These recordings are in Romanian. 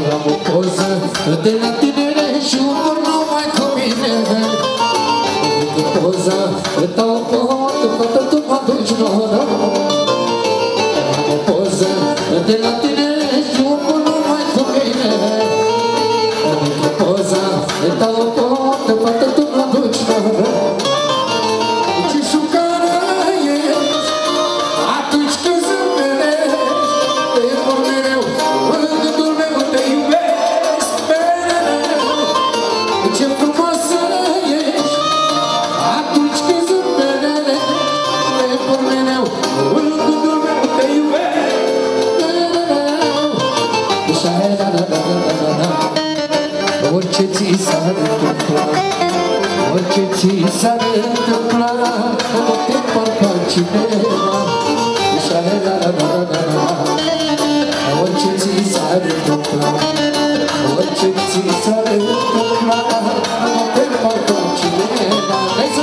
Vamos, coisa, antena, antena. Oriceții sare tupla Oriceții sare tupla Te parca cineva Ușare la la la la la Oriceții sare tupla Oriceții sare tupla Te parca cineva Hai să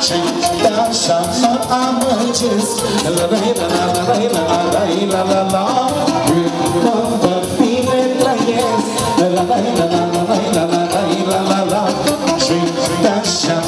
De așa mă amăgesc La la la la la la la la la la la Când mă văd bine La la la la la la la la la la la la Și de așa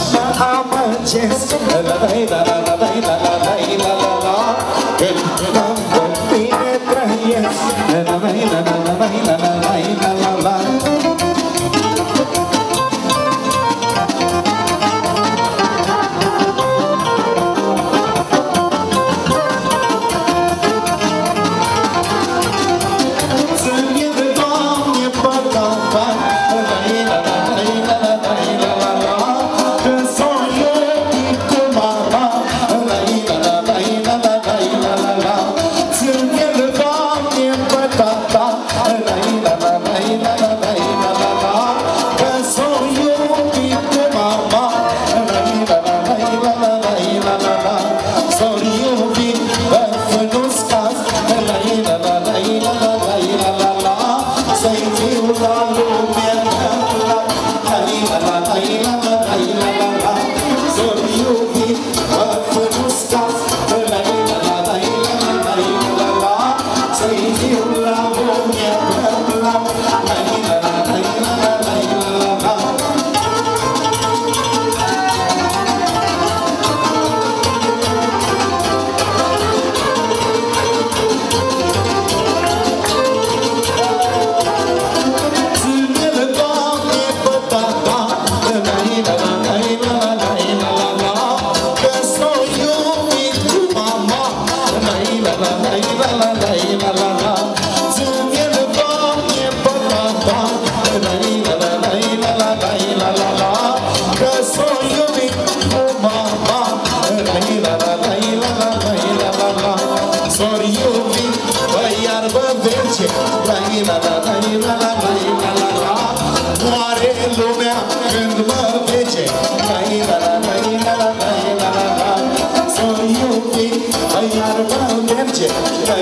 La la la, la la la. Okay.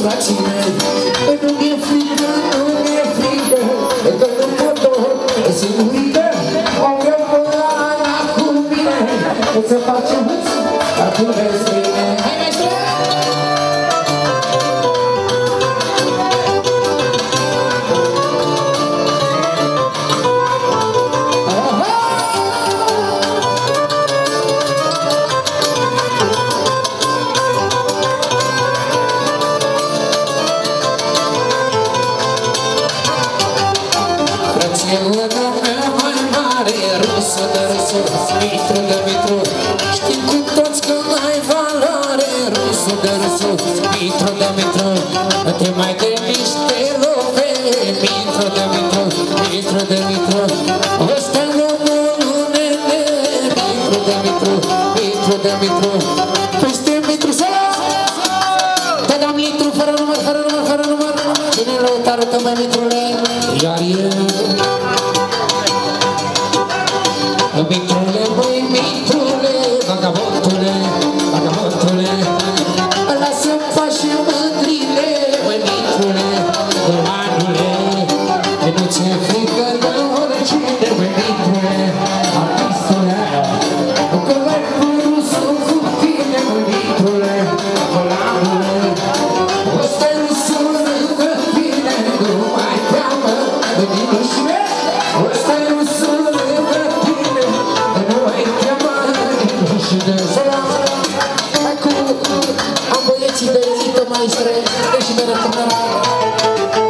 Eu não me afirmo, não me afirmo Eu tô no motor, eu se liga Olha eu vou lá na culmina Você bate a bună mea mai mare Rusu de mitru de mitru Știm cu toți că ai valoare Rusu mitru de mitru Te mai demiști, te Mitru de mitru, mitru de mitru Ăsta omul lunele Mitru de mitru, mitru de mitru Peste mitru să Te dam litru fără număr, fără număr, fără număr Cine lăutarul tău mai mitrule? Iar eu maestre, ești mereu tânăra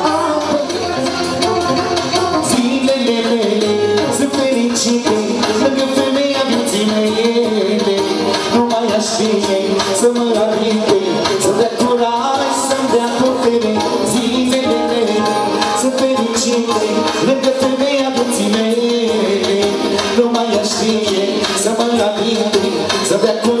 So that